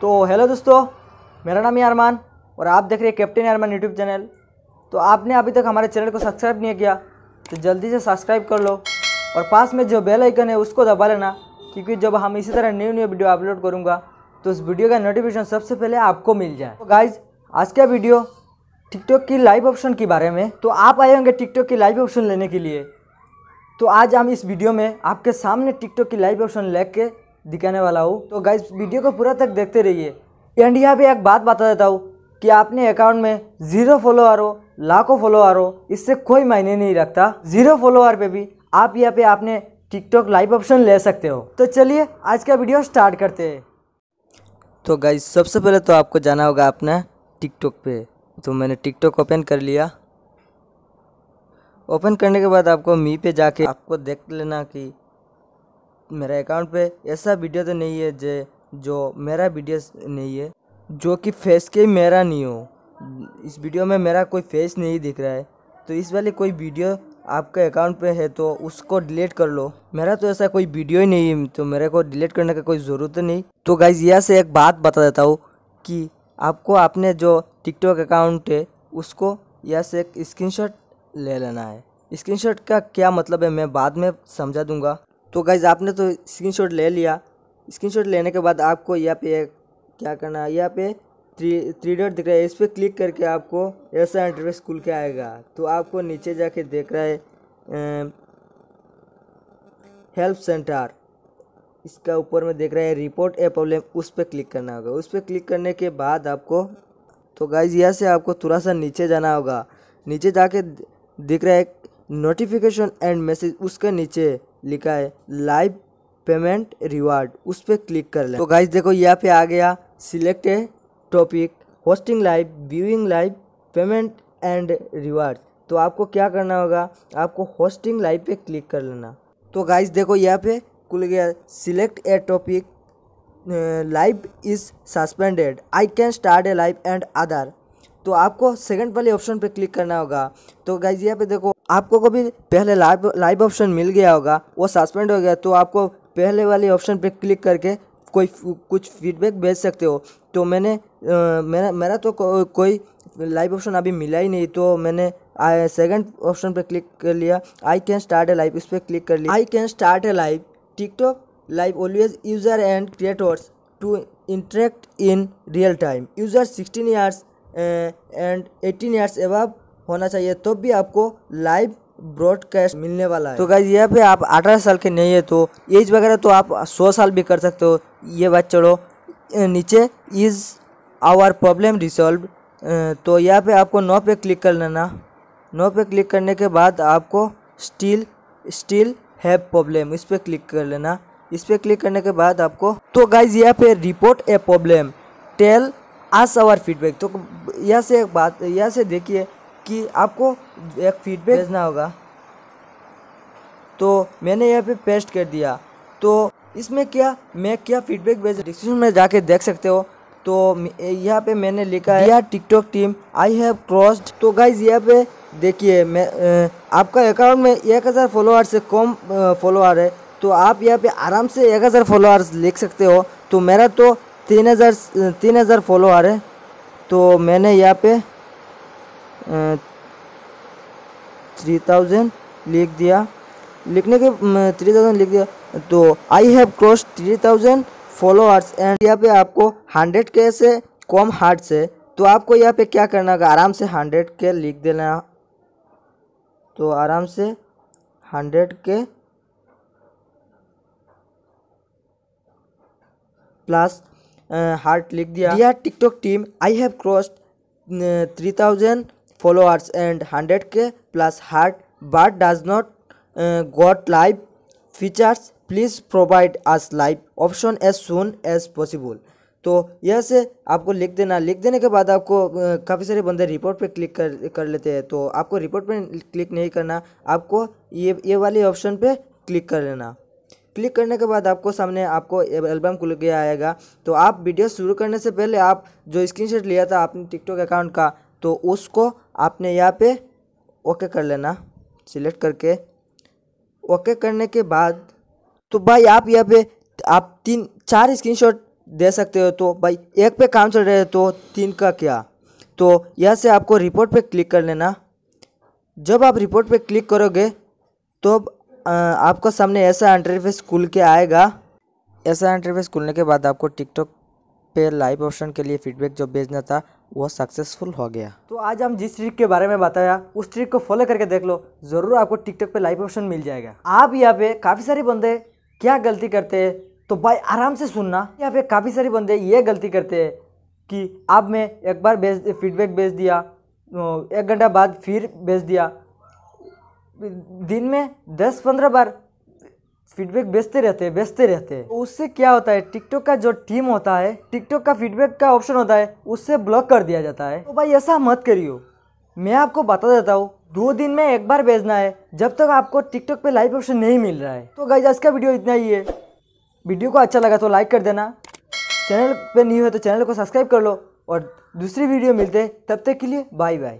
तो हेलो दोस्तों, मेरा नाम है अरमान और आप देख रहे हैं कैप्टन अरमान यूट्यूब चैनल तो आपने अभी तक हमारे चैनल को सब्सक्राइब नहीं किया तो जल्दी से सब्सक्राइब कर लो और पास में जो बेल आइकन है उसको दबा लेना, क्योंकि जब हम इसी तरह न्यू न्यू वीडियो अपलोड करूँगा तो उस वीडियो का नोटिफिकेशन सबसे पहले आपको मिल जाए। तो गाइज़ आज का वीडियो टिकटॉक की लाइव ऑप्शन के बारे में। तो आप आए होंगे टिकटॉक की लाइव ऑप्शन लेने के लिए। तो आज हम इस वीडियो में आपके सामने टिकटॉक की लाइव ऑप्शन लेके दिखाने वाला हूँ। तो गाइज़ वीडियो को पूरा तक देखते रहिए। एंड यहाँ पे एक बात बता देता हूँ कि आपने अकाउंट में ज़ीरो फॉलोअर हो, लाखों फॉलोअर हो, इससे कोई मायने नहीं रखता। ज़ीरो फॉलोअर पे भी आप यहाँ पे आपने टिकटॉक लाइव ऑप्शन ले सकते हो। तो चलिए, आज का वीडियो स्टार्ट करते हैं। तो गाइज़ सबसे पहले तो आपको जाना होगा अपना टिकटॉक पे। तो मैंने टिकटॉक ओपन कर लिया। ओपन करने के बाद आपको मी पे जाके आपको देख लेना कि मेरा अकाउंट पे ऐसा वीडियो तो नहीं है जे, जो मेरा वीडियो नहीं है, जो कि फेस के मेरा नहीं हो। इस वीडियो में मेरा कोई फेस नहीं दिख रहा है। तो इस वाली कोई वीडियो आपके अकाउंट पे है तो उसको डिलीट कर लो। मेरा तो ऐसा कोई वीडियो ही नहीं है तो मेरे को डिलीट करने का कोई ज़रूरत नहीं। तो गाइज़ यहाँ से एक बात बता देता हूँ कि आपको आपने जो टिकटॉक अकाउंट है, उसको यहाँ से एक स्क्रीनशॉट ले लेना है। स्क्रीनशॉट का क्या मतलब है, मैं बाद में समझा दूँगा। तो गाइज़ आपने तो स्क्रीनशॉट ले लिया। स्क्रीनशॉट लेने के बाद आपको यहाँ पे क्या करना है? यहाँ पे थ्री थ्री डॉट दिख रहा है। इस पर क्लिक करके आपको ऐसा इंटरफेस खुल के आएगा। तो आपको नीचे जाके देख रहा है हेल्प सेंटर इसका ऊपर में देख रहा है रिपोर्ट ए प्रॉब्लम उस पर क्लिक करना होगा। उस पर क्लिक करने के बाद आपको तो गाइज़ यहाँ से आपको थोड़ा सा नीचे जाना होगा। नीचे जाके दिख रहा है नोटिफिकेशन एंड मैसेज उसके नीचे लिखा है, लाइव पेमेंट रिवार्ड उस पर क्लिक कर लें। तो गाइज़ देखो, यहाँ पे आ गया select topic hosting live viewing live payment and reward तो आपको क्या करना होगा, आपको होस्टिंग लाइव पे क्लिक कर लेना। तो गाइज़ देखो, यहाँ पे खुल गया select a topic live is suspended I can start a live and other तो आपको सेकंड वाले ऑप्शन पे क्लिक करना होगा। तो गाइज़ यहाँ पे देखो आपको कभी पहले लाइव लाइव ऑप्शन मिल गया होगा वो सस्पेंड हो गया तो आपको पहले वाले ऑप्शन पे क्लिक करके कोई कुछ फीडबैक भेज सकते हो। तो मैंने मेरा मेरा तो को, कोई लाइव ऑप्शन अभी मिला ही नहीं तो मैंने सेकंड ऑप्शन पे क्लिक कर लिया। I can start a live इस पर क्लिक कर लिया। I can start a live TikTok live always user and creators to interact in real time user sixteen years and eighteen years above होना चाहिए तो भी आपको लाइव ब्रॉडकास्ट मिलने वाला है। तो गाइज़ यहाँ पे आप अठारह साल के नहीं है तो एज वगैरह तो आप सौ साल भी कर सकते हो। ये बात चलो नीचे इज़ आवर प्रॉब्लम रिसॉल्व तो यहाँ पे आपको नो पे क्लिक कर लेना। नो पे क्लिक करने के बाद आपको स्टिल स्टिल हैव प्रॉब्लम इस पर क्लिक कर लेना। इस पर क्लिक करने के बाद आपको तो गाइज़ यहाँ पे report a problem tell us our feedback तो यहाँ से एक बात, यहाँ से देखिए कि आपको एक फीडबैक भेजना होगा। तो मैंने यहाँ पे पेस्ट कर दिया। तो इसमें क्या, मैं क्या फीडबैक भेज डिस्क्रिप्शन में जाके देख सकते हो। तो यहाँ पे मैंने लिखा है यार TikTok team I have crossed तो गाइज़ यहाँ पे देखिए, मैं आपका अकाउंट में एक हज़ार फॉलोअर से कम फॉलोअर है। तो आप यहाँ पे आराम से एक हज़ार फॉलोअर्स लिख सकते हो। तो मेरा तो तीन हज़ार तीन हज़ार फॉलोअर है। तो मैंने यहाँ पे थ्री थाउज़ेंड लिख दिया। लिखने के थ्री थाउज़ेंड लिख दिया। तो I have cross three thousand followers and यहाँ पे आपको हंड्रेड के से कम हार्ट से तो आपको यहाँ पे क्या करना होगा? आराम से हंड्रेड के लिख देना। तो आराम से हंड्रेड के प्लस हार्ट लिख दिया। TikTok team I have crossed three thousand followers and 100k plus heart but does not uh, got live features please provide us live option as soon as possible. तो यह से आपको लिख देना लिख देने के बाद आपको काफ़ी सारे बंदे रिपोर्ट पे क्लिक कर कर लेते हैं। तो आपको रिपोर्ट पे क्लिक नहीं करना आपको ये ये वाले ऑप्शन पे क्लिक कर लेना। क्लिक करने के बाद आपको सामने आपको एल्बम खुल गया आएगा। तो आप वीडियो शुरू करने से पहले आप जो स्क्रीनशॉट लिया था अपने टिकटॉक अकाउंट का तो उसको आपने यहाँ पे ओके कर लेना सिलेक्ट करके। ओके करने के बाद तो भाई आप यहाँ पे, आप तीन, चार स्क्रीनशॉट दे सकते हो तो भाई, एक पे काम चल रहा है तो तीन का क्या? तो यहाँ से आपको रिपोर्ट पे क्लिक कर लेना। जब आप रिपोर्ट पे क्लिक करोगे तो आपको सामने ऐसा इंटरफेस खुल के आएगा। ऐसा इंटरफेस खुलने के बाद आपको टिकटॉक पे लाइव ऑप्शन के लिए फीडबैक जो भेजना था वो सक्सेसफुल हो गया। तो आज हम जिस ट्रिक के बारे में बताया, उस ट्रिक को फॉलो करके देख लो, ज़रूर आपको टिकटॉक पे लाइव ऑप्शन मिल जाएगा। आप यहाँ पे काफ़ी सारे बंदे क्या गलती करते हैं तो भाई आराम से सुनना। यहाँ पे काफ़ी सारे बंदे ये गलती करते हैं कि आप में एक बार भेज फीडबैक भेज दिया एक घंटा बाद फिर भेज दिया। दिन में दस पंद्रह बार फीडबैक बेचते रहते हैं बेचते रहते हैं। तो उससे क्या होता है टिकटॉक का जो टीम होता है टिकटॉक का फीडबैक का ऑप्शन होता है, उससे ब्लॉक कर दिया जाता है। तो भाई ऐसा मत करियो। मैं आपको बता देता हूँ, दो दिन में एक बार भेजना है, जब तक आपको टिकटॉक पे लाइव ऑप्शन नहीं मिल रहा है। तो गाइज़ आज का वीडियो इतना ही है। वीडियो को अच्छा लगा तो लाइक कर देना। चैनल पे नहीं हो तो चैनल को सब्सक्राइब कर लो। और दूसरी वीडियो मिलते तब तक के लिए बाय बाय